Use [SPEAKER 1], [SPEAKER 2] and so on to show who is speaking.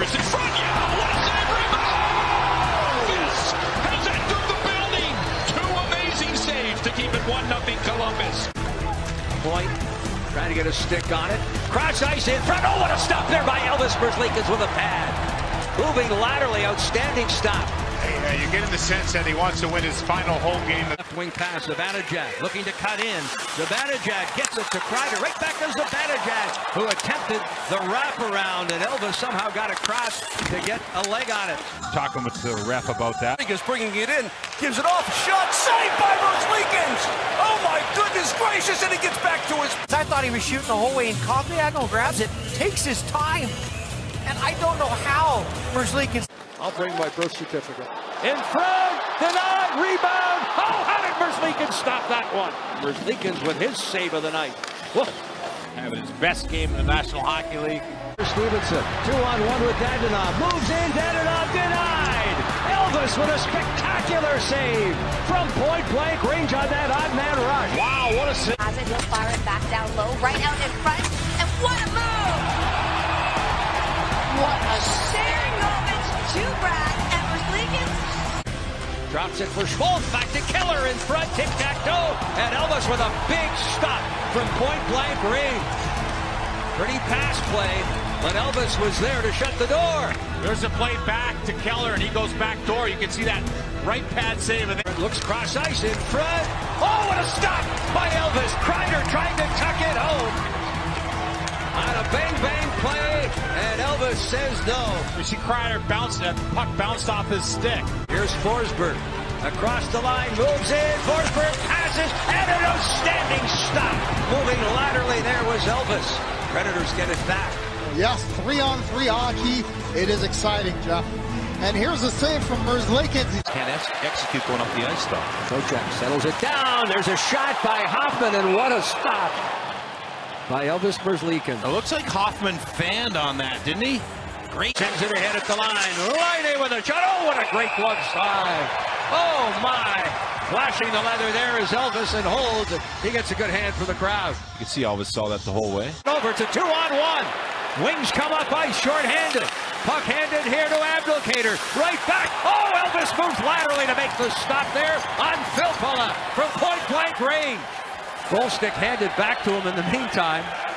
[SPEAKER 1] Rivers in front. Yeah, what a save! Has entered the building. Two amazing saves to keep it 1 nothing Columbus.
[SPEAKER 2] Point trying to get a stick on it. Cross ice in front. Oh, what a stop there by Elvis Merzlikins with a pad. Moving laterally, outstanding stop.
[SPEAKER 3] Hey, uh, you're getting the sense that he wants to win his final home game.
[SPEAKER 2] Left wing pass, Zibanejad looking to cut in. Zibanejad gets it to Kreider. Right back to Zibanejad, who attempted the wraparound, and Elvis somehow got across to get a leg on it.
[SPEAKER 3] Talking with the ref about that.
[SPEAKER 4] is bringing it in, gives it off, shot, saved by Merzlikins! Oh my goodness gracious, and he gets back to his...
[SPEAKER 5] I thought he was shooting the whole way, and Cogliano grabs it, takes his time, and I don't know how Merzlikins...
[SPEAKER 6] I'll bring my birth certificate.
[SPEAKER 2] In front, denied, rebound. Oh, how did Merzlikins stop that one? Merzlikins with his save of the night. Whoa.
[SPEAKER 3] Having his best game in the National Hockey League.
[SPEAKER 2] Stevenson, two on one with Dadonov. Moves in, Dadonov denied. Elvis with a spectacular save from point blank range on that odd man rush. Wow, what a save.
[SPEAKER 7] Has it, he'll fire it back down low,
[SPEAKER 2] Drops it for Schmaltz, back to Keller in front, tic-tac-toe, and Elvis with a big stop from point blank range. Pretty pass play, but Elvis was there to shut the door.
[SPEAKER 3] There's a play back to Keller, and he goes back door. You can see that right pad save. And
[SPEAKER 2] then looks cross ice in front. Oh, what a stop by Elvis. Kreider trying to tuck it home. On a bang bang play, and says no.
[SPEAKER 3] We see Kreider bounce, that uh, puck bounced off his stick.
[SPEAKER 2] Here's Forsberg. Across the line, moves in. Forsberg passes, and an outstanding stop. Moving laterally, there was Elvis. Predators get it back.
[SPEAKER 6] Yes, three on three hockey. It is exciting, Jeff. And here's a save from Merzlikins.
[SPEAKER 1] Can't execute going up the ice, though.
[SPEAKER 2] Kocak settles it down. There's a shot by Hoffman, and what a stop by Elvis Merzlikins.
[SPEAKER 1] It looks like Hoffman fanned on that, didn't he?
[SPEAKER 2] Great. Sends it ahead at the line. Line with a shot. Oh, what a great glove slide. Oh, my. Flashing the leather there is Elvis and holds. He gets a good hand from the crowd.
[SPEAKER 1] You can see Elvis saw that the whole way.
[SPEAKER 2] Over to two on one. Wings come up ice, short-handed. Puck handed here to Abdelkader. Right back. Oh, Elvis moves laterally to make the stop there on Filppula from point blank range. Goal stick handed back to him in the meantime.